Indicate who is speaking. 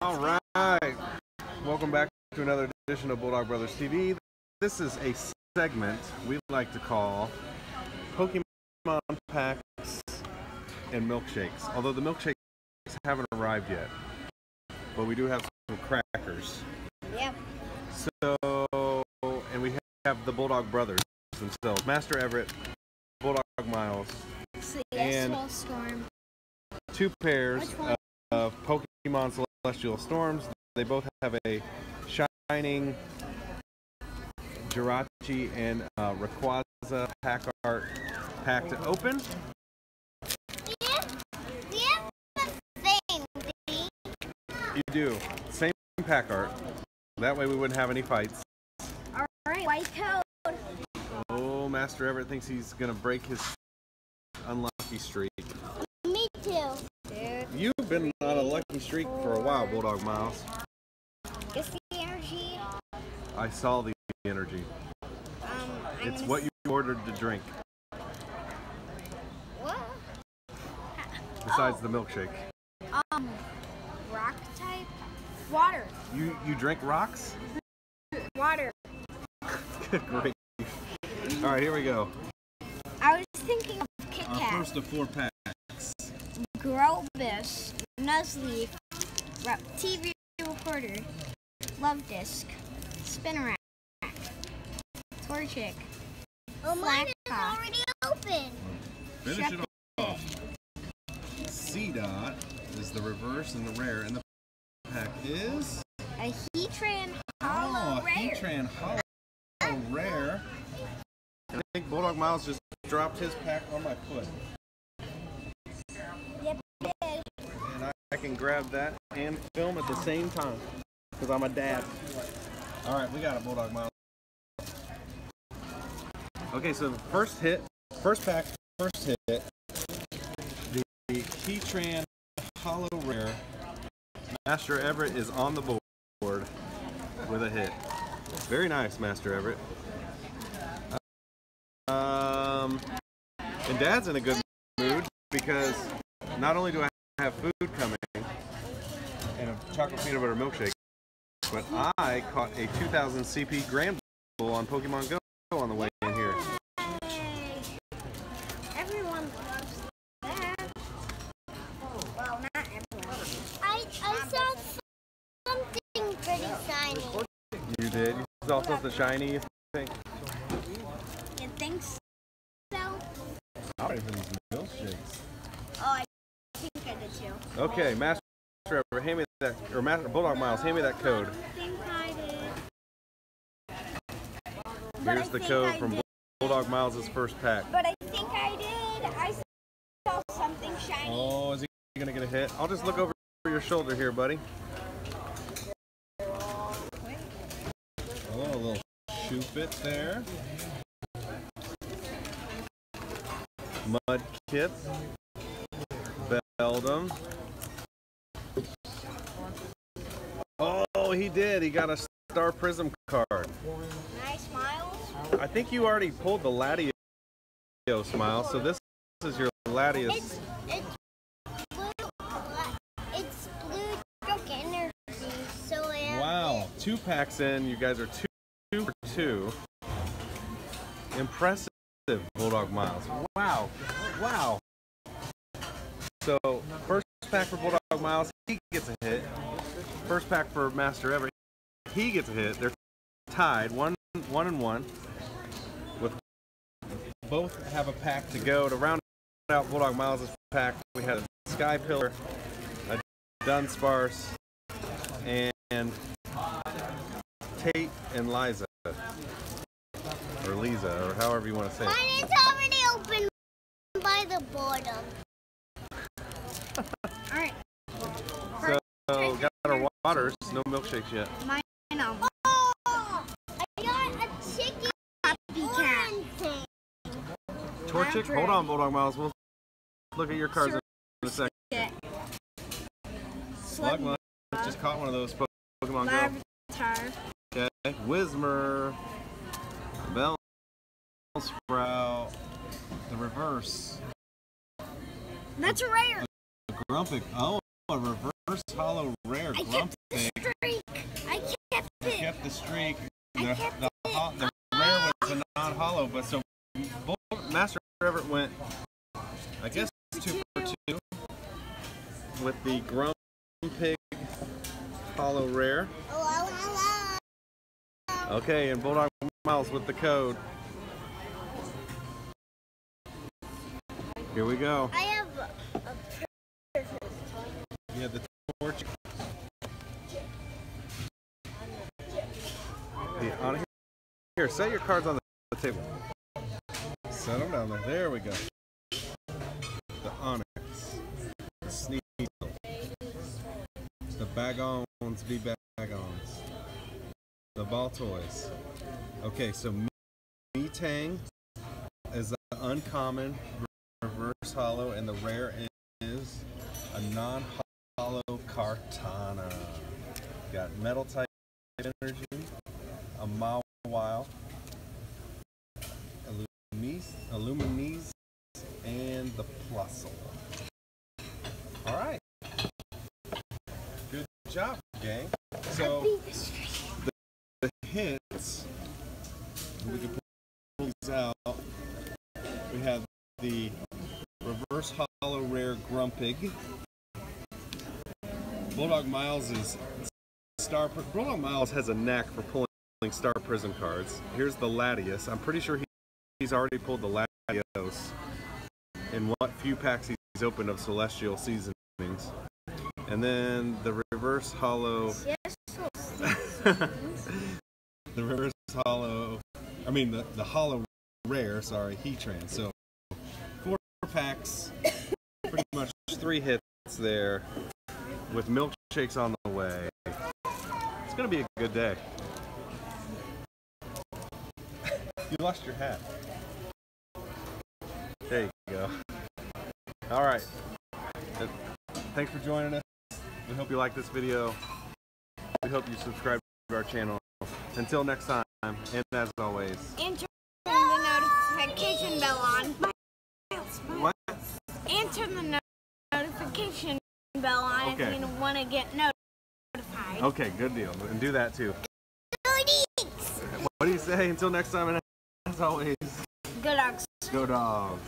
Speaker 1: All right. Welcome back to another edition of Bulldog Brothers TV. This is a segment we like to call Pokemon Packs and Milkshakes. Although the milkshakes haven't arrived yet, but we do have some crackers.
Speaker 2: Yep.
Speaker 1: So, and we have the Bulldog Brothers themselves Master Everett, Bulldog Miles, two pairs of, of Pokemon Celestial Storms. They both have a shining Jirachi and uh, Rayquaza pack art pack to open.
Speaker 2: We have, we same,
Speaker 1: You do. Same pack art. That way we wouldn't have any fights.
Speaker 2: Alright, white code.
Speaker 1: Oh, Master Everett thinks he's going to break his unlucky streak.
Speaker 2: Me too. Dude.
Speaker 1: You've been on a lucky streak for a while, Bulldog Miles.
Speaker 2: Is the energy?
Speaker 1: I saw the energy.
Speaker 2: Um,
Speaker 1: It's what you ordered to drink,
Speaker 2: What?
Speaker 1: besides the milkshake.
Speaker 2: Um, rock type? Water.
Speaker 1: You you drink rocks?
Speaker 2: Water.
Speaker 1: Great. All right, here we go.
Speaker 2: I was thinking of Kit
Speaker 1: Our
Speaker 2: Kat.
Speaker 1: first of four packs.
Speaker 2: Grobus, Nuzleaf, Re- TV recorder, Love Disc, Spinarak, Torchic.
Speaker 3: Oh, mine is
Speaker 2: Flacca.
Speaker 3: already open.
Speaker 1: Finish
Speaker 2: Shut
Speaker 1: it off. C dot is the reverse and the rare, and the pack is
Speaker 2: A Heatran
Speaker 1: oh,
Speaker 2: Holo
Speaker 1: a
Speaker 2: Rare.
Speaker 1: Heatran Holo Rare. I think Bulldog Miles just dropped his pack on my foot, grab that and film at the same time because I'm a dad. All right, we got a Bulldog Miles. Okay, so the first hit, first pack, first hit, the Heatran Holo Rare. Master Everett is on the board with a hit. Very nice, Master Everett. Um, and Dad's in a good mood because not only do I have food coming and a chocolate peanut butter milkshake, but I caught a 2000 CP Grand Bull on Pokemon Go on the way in here.
Speaker 2: Everyone loves that. Well, not everyone.
Speaker 3: I, I saw something pretty shiny.
Speaker 1: You did. You saw something shiny, you think? Okay, Master Everett, hand me that, or Master Bulldog Miles, hand me that code.
Speaker 2: I think I did.
Speaker 1: Here's the code from. Bulldog Miles' first pack.
Speaker 2: But I think I did. I saw something shiny.
Speaker 1: Oh, is he gonna get a hit? I'll just look over your shoulder here, buddy. Oh, a little shoe fit there. Mud kit. Beldum. Oh, he did. He got a Star Prism card.
Speaker 2: Nice smiles.
Speaker 1: I think you already pulled the Latios smile, so this is your Latios.
Speaker 3: It's, it's blue. Uh, it's blue stroke energy. So I have
Speaker 1: Wow, two packs in. You guys are two, two for two. Impressive, Bulldog Miles. Wow, wow. So first pack for Bulldog Miles, he gets a hit. First pack for Master Everett, he gets a hit. They're tied, one, one and one. With both have a pack to go to round out Bulldog Miles' pack. We had a Sky Pillar, a Dunsparce, and Tate and Liza. Or Lisa, or however you want to say it. No milkshakes yet.
Speaker 2: Mine um,
Speaker 3: Oh, I got a chicken
Speaker 2: copycat.
Speaker 1: Torchic, hold on, Bulldog Miles. We'll look at your cards in a second. Slug Slug just caught one of those Pokemon Go.
Speaker 2: Larvitar.
Speaker 1: Okay, Whismur, Bellsprout, the reverse,
Speaker 2: That's a rare.
Speaker 1: Grumpig. Oh, a reverse holo rare
Speaker 3: I
Speaker 1: grump
Speaker 3: kept the streak. I kept it.
Speaker 1: Kept the streak. The, the,
Speaker 3: it.
Speaker 1: the rare was a non-holo, but so Bull, Master Everett went, I guess, two for two with the grump pig holo rare.
Speaker 3: Hello, hello.
Speaker 1: Okay, and Bulldog Miles with the code. Here we go.
Speaker 3: I have a perfect.
Speaker 1: Yeah, the torch. The on here. Set your cards on the table. Set them down there. There we go. The Onix, the sneasel, the bagons, be bagons, the Baltoys. Okay, so Metang is the uncommon reverse holo, and the rare is a non-holo Kartana. Got metal type energy, a Mawile, Illumise, Illuminese, and the Plusle. All right. Good job, gang. So
Speaker 3: the
Speaker 1: the hints, we can pull these out. We have the reverse hollow rare Grumpig. Bulldog Miles is star. Bulldog Miles has a knack for pulling star prism cards. Here's the Latias. I'm pretty sure he, he's already pulled the Latios in what few packs he's opened of Celestial Seasonings. And then the reverse holo
Speaker 3: Yes,
Speaker 1: the reverse holo, I mean the, the holo rare, sorry, Heatran. So four packs, pretty much three hits there with milkshakes on the way. It's gonna be a good day. you lost your hat. There you go. All right. Uh, Thanks for joining us. We hope you like this video. We hope you subscribe to our channel. Until next time, and as always,
Speaker 2: And bell on
Speaker 1: Okay.
Speaker 2: if you want to get notified.
Speaker 1: Okay, good deal. And do that too. What do you say? Until next time, and as always,
Speaker 2: Good dogs.
Speaker 1: go dogs.